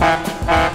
Bye.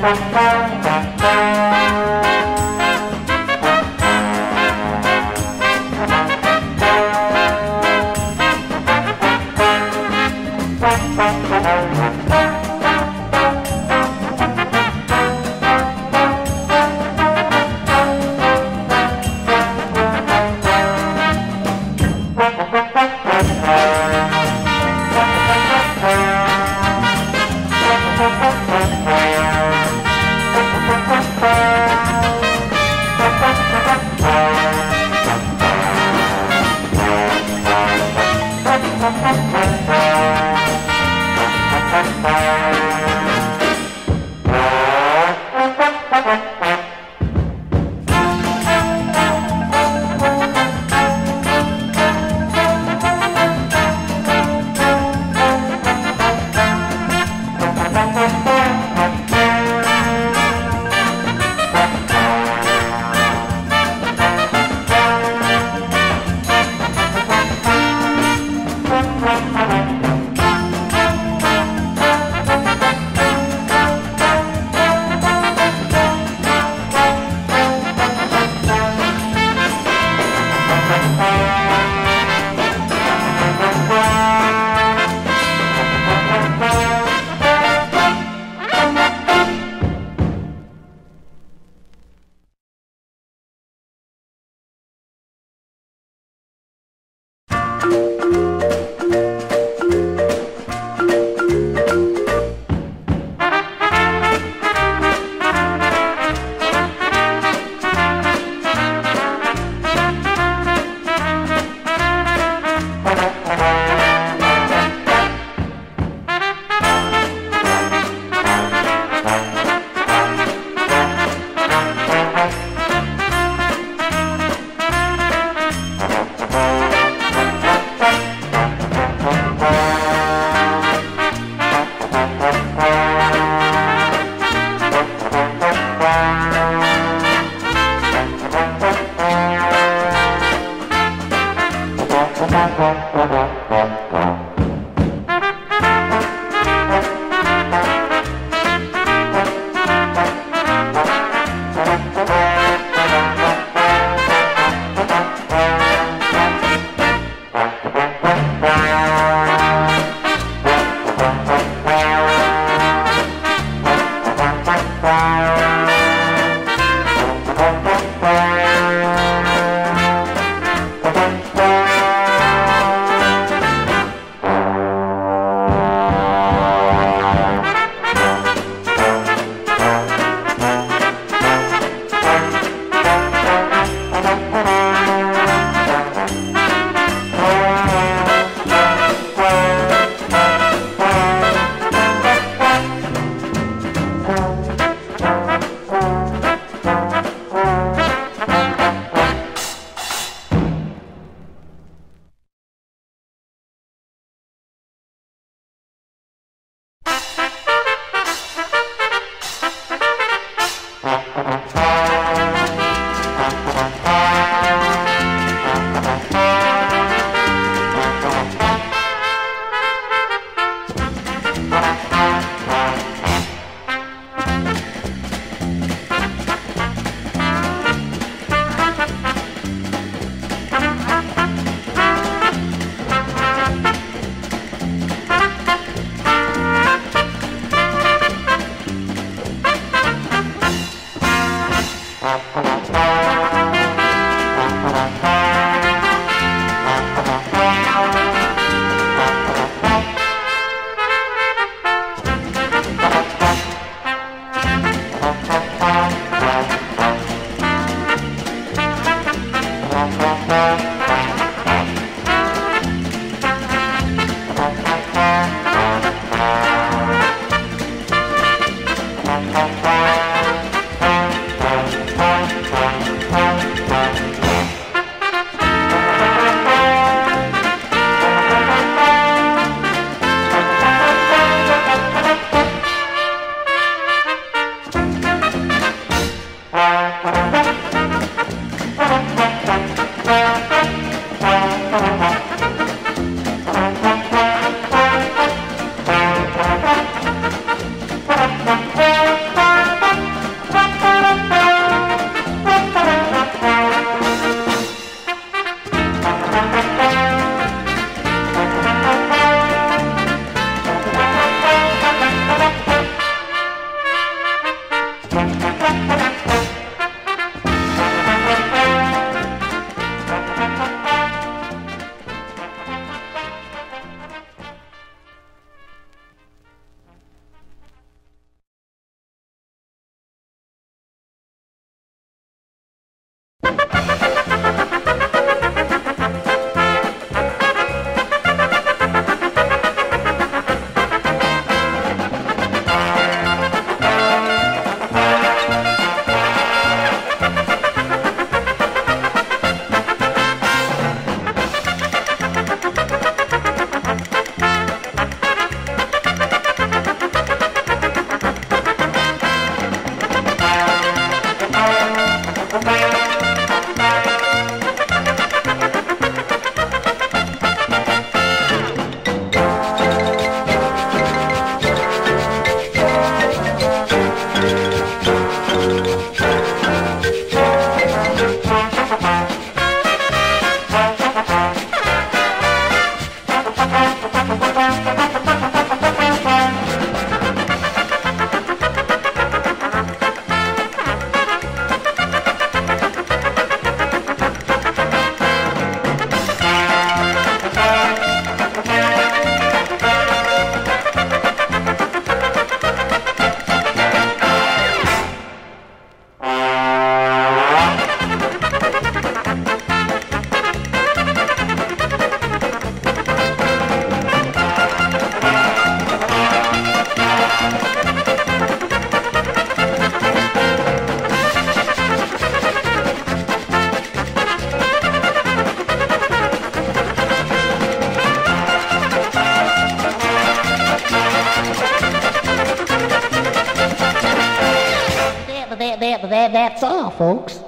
Thank thank And that's all, folks.